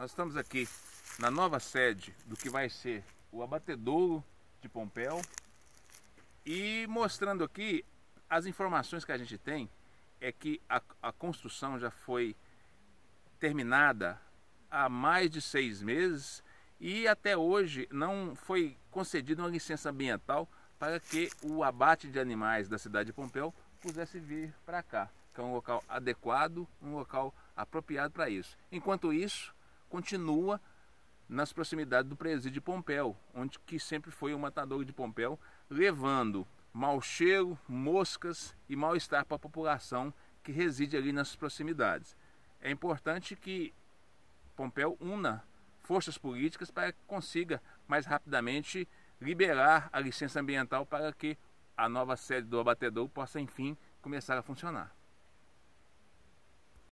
Nós estamos aqui na nova sede do que vai ser o abatedouro de Pompéu e mostrando aqui as informações que a gente tem é que a, a construção já foi terminada há mais de seis meses e até hoje não foi concedida uma licença ambiental para que o abate de animais da cidade de Pompéu pudesse vir para cá, que é um local adequado, um local apropriado para isso. Enquanto isso, continua nas proximidades do presídio de Pompéu, onde que sempre foi o matador de Pompéu, levando mau cheiro, moscas e mal-estar para a população que reside ali nas proximidades. É importante que Pompéu una forças políticas para que consiga mais rapidamente liberar a licença ambiental para que a nova sede do abatedor possa enfim começar a funcionar.